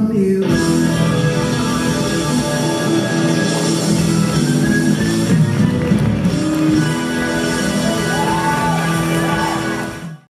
meu